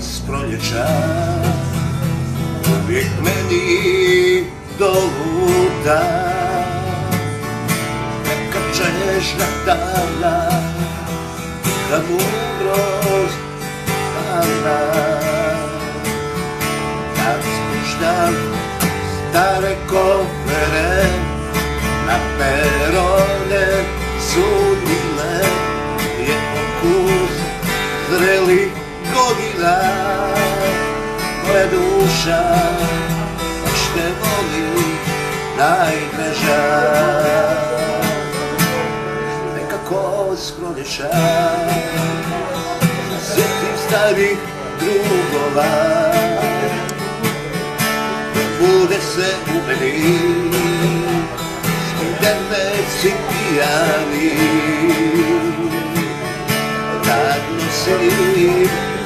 z proleča. Pobieg meni do Neka jaka na dala, Da mądrość Pana. Tak spuszczam stare kofere na perone zupa. Moja duša baš te voli najdraža Nekako skroliša Sjetim starih drugova Bude se u meni Spredene si pijani Radno se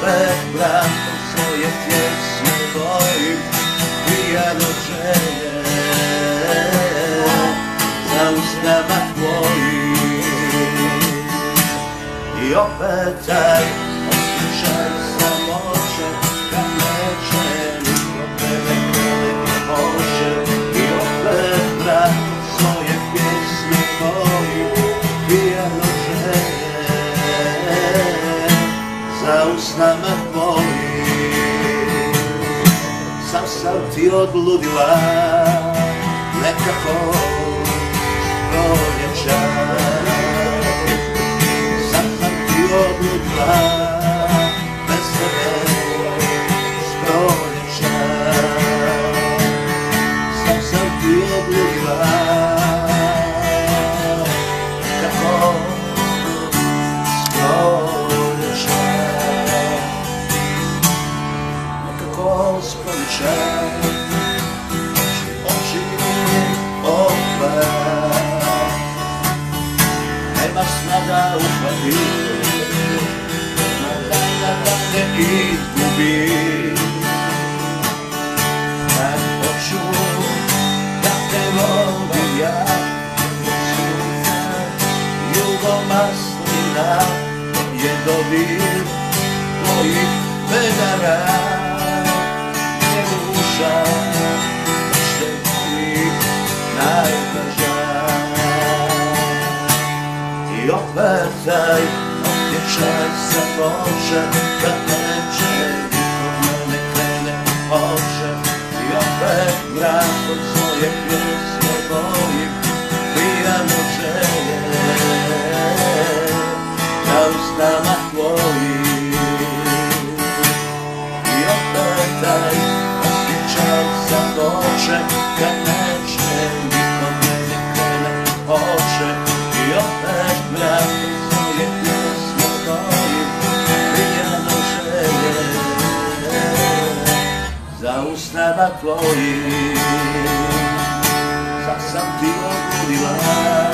bez braku, swoje jest boi. moim wyjadoczeniem za ustama twoich i obetaj usnama boli Sam sam ti od ludila nekako proljeća Sam sam ti od ludila πατήσω να να κόψω τα θεμόντια λίγο μας δεινά για το δίρ το ήρ Pamiętaj Odwieczać za Boże Kamerze i problemy kręgle oczy I opegra pod swoje piosnie boi. Bija nożenie na ma twoich I opetaj o pieczaj za Boże Kamerze ustava tvojih Sad sam ti odgledila